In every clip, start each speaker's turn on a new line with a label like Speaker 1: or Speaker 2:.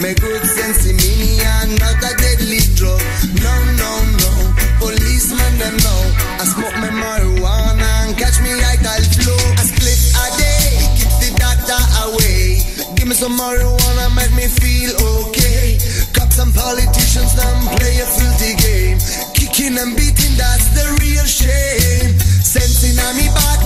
Speaker 1: Me good sense in me and not a deadly drug. No, no, no. Policeman them know. I smoke me marijuana and catch me like I flow. I split a day, keep the doctor away. Give me some marijuana, make me feel okay. Cops and politicians, them play a filthy game. Kicking and beating, that's the real shame. Sensing on me back,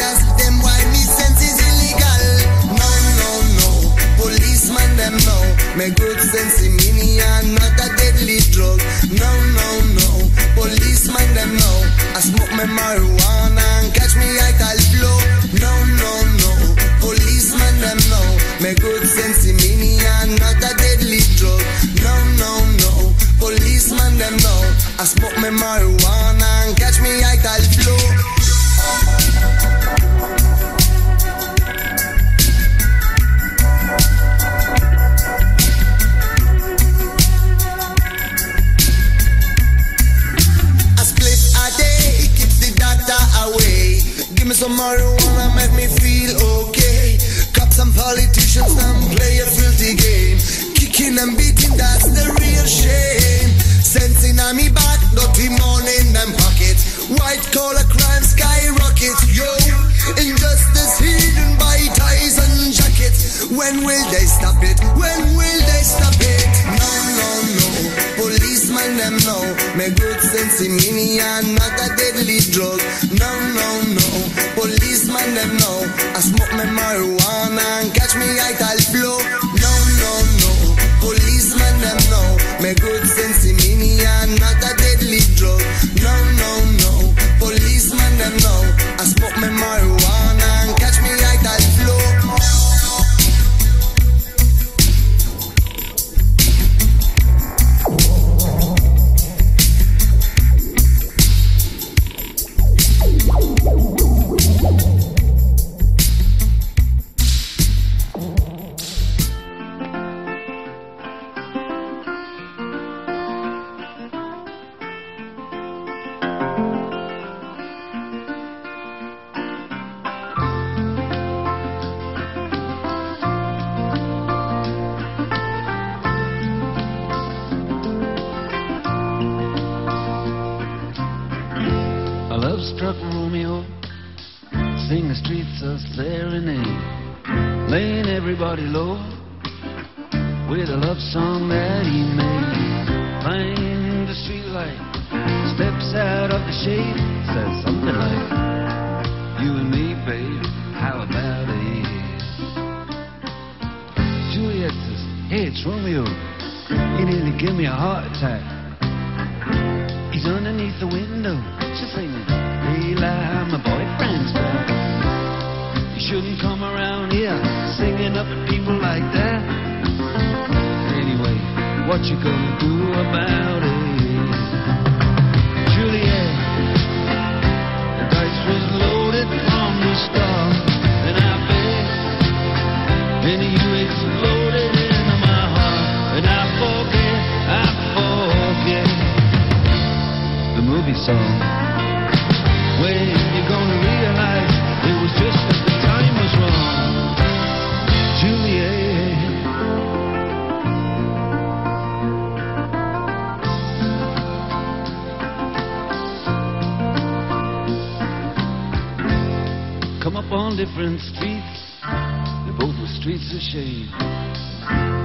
Speaker 1: them why me sense is illegal. No, no, no. Policeman them know. Good sense me not a deadly drug. No, no, no. Policeman them know. I smoke my marijuana and catch me I call flow. No, no, no. Policeman them know. Good sense me not a deadly drug. No, no, no. Policeman them know. I smoke my marijuana catch me flow. And not a deadly drug. No, no, no. Policeman them know. I smoke my marijuana and catch me I call flow.
Speaker 2: With a love song that he made. Find the streetlight, steps out of the shade, says something like, "You and me, babe, how about it?" Juliet says, "Hey, it's Romeo. You nearly give me a heart attack." He's underneath the window. She's singing, Leila, my boyfriend's back. You shouldn't come around here singing up at people like that. Anyway, what you gonna do about it? Different streets. They both were streets of shame.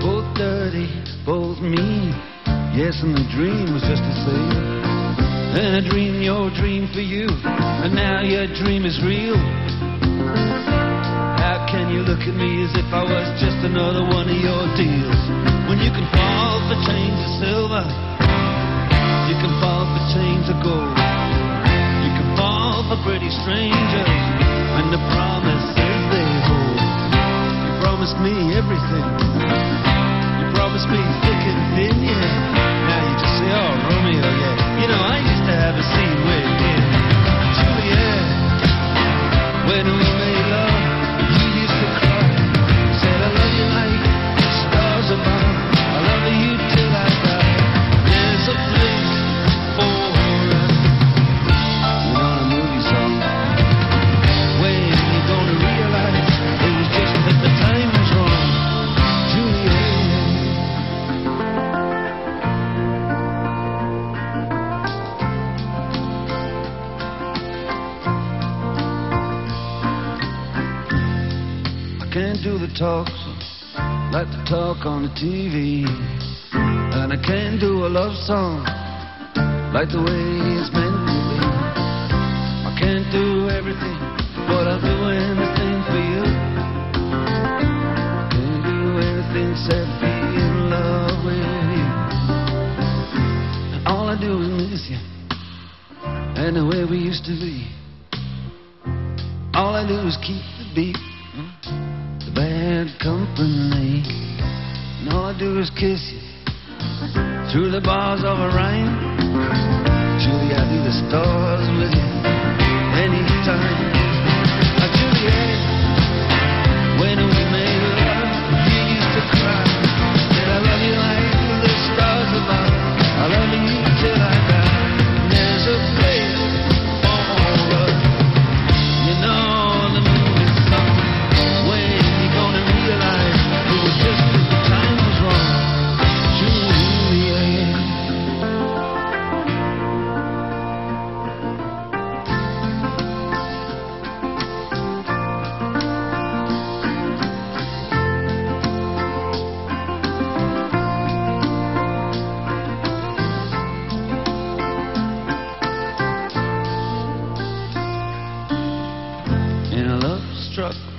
Speaker 2: Both dirty, both mean. Yes, and the dream was just the same. And I dreamed your dream for you, and now your dream is real. How can you look at me as if I was just another one of your deals? When you can fall for chains of silver, you can fall for chains of gold. Can for pretty strangers, and the promises they hold. You promised me everything. You promised me thick and thin, yeah. Now you just say, oh, Romeo, yeah. You know, I used to have a scene with him. Juliet, when we can't do the talk, so like the talk on the TV. And I can't do a love song like the way it's meant to be. I can't do everything, but I'll do anything for you. Can't do anything except be in love with you. And all I do is miss you, and the way we used to be. All I do is keep the beat, bad company. And all I do is kiss you through the bars of a rhyme. Julie, I do the stars with you anytime. Now, Juliet, when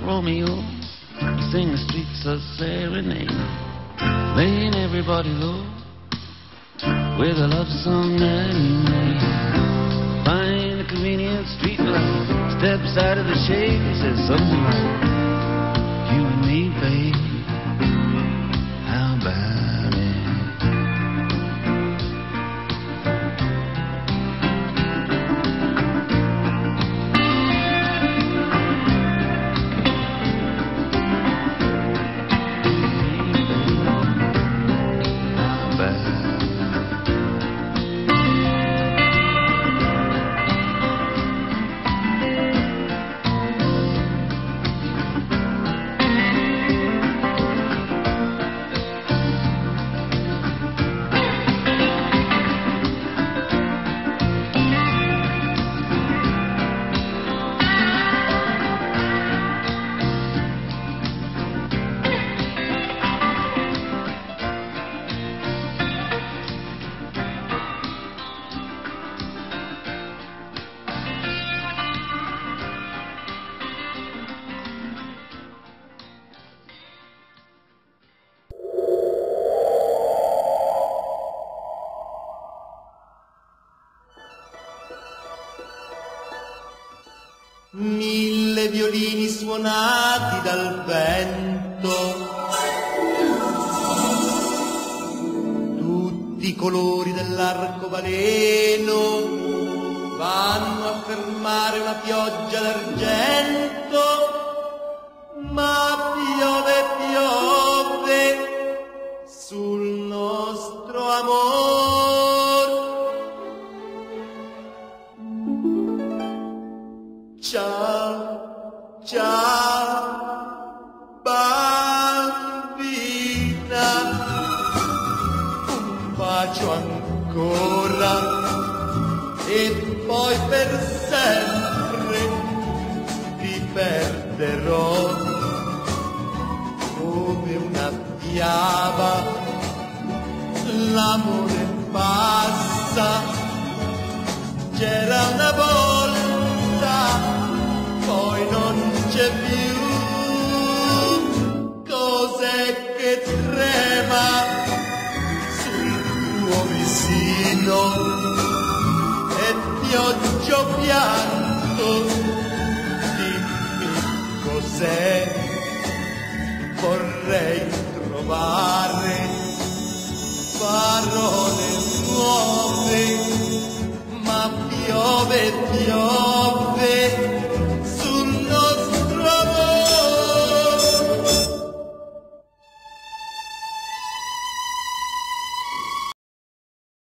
Speaker 2: Romeo, sing the streets a serenade, laying everybody low with a love song that he made. Find a convenient street light, step aside of the shade, and says something like, "You and me, babe,
Speaker 3: violini suonati dal vento, tutti i colori dell'arcobaleno vanno a fermare una pioggia d'argento, l'amore passa c'era una volta poi non c'è più. Cos'è che trema sul tuo vicino e pioggia pianto cos'è piove piove